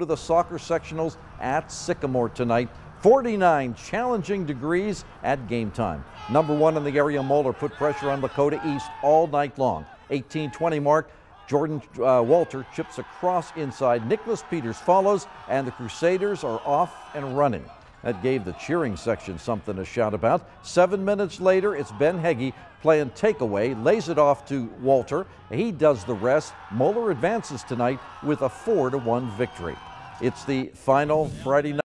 to the soccer sectionals at Sycamore tonight. 49 challenging degrees at game time. Number one in the area, Moeller put pressure on Lakota East all night long. 18-20 mark. Jordan uh, Walter chips across inside. Nicholas Peters follows, and the Crusaders are off and running. That gave the cheering section something to shout about. Seven minutes later, it's Ben Heggie playing takeaway, lays it off to Walter. He does the rest. Moeller advances tonight with a 4 to 1 victory. It's the final Friday night.